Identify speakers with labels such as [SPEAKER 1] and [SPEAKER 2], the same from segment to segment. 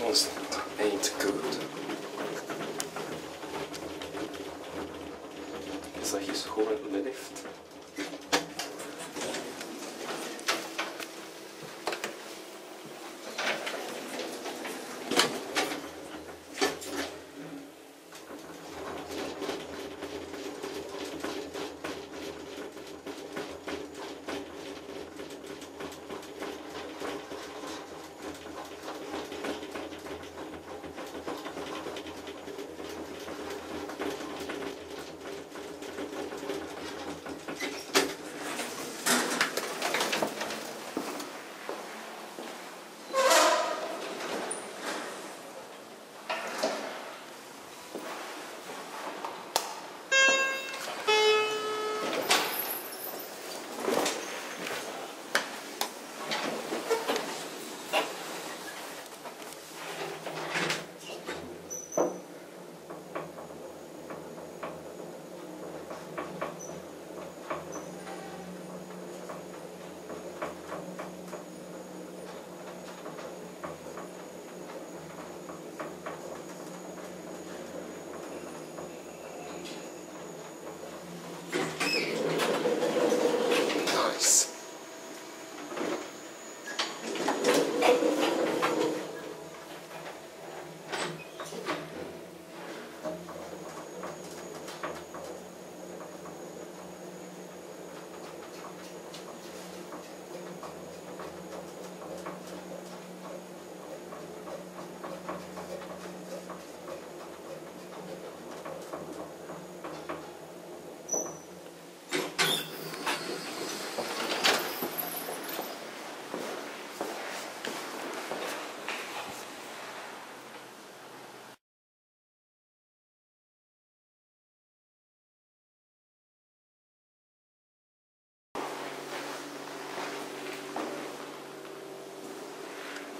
[SPEAKER 1] This ain't good. It's like he's the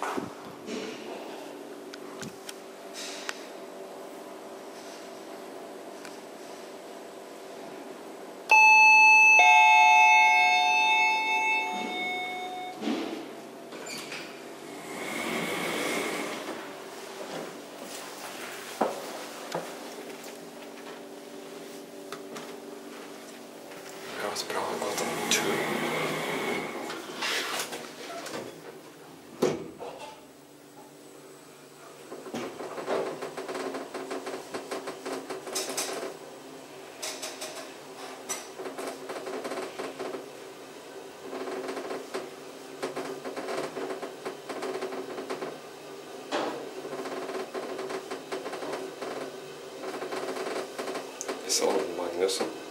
[SPEAKER 1] Det var så bra att gått om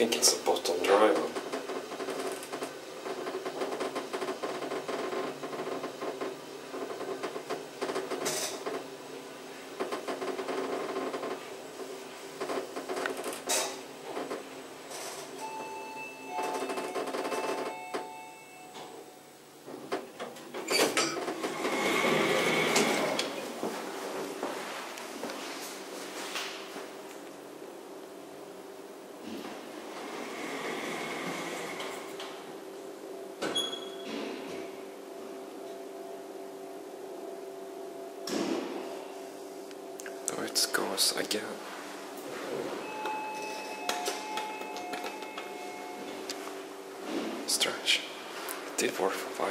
[SPEAKER 1] think it's a bottom driver. It goes again. Stretch. It did work for.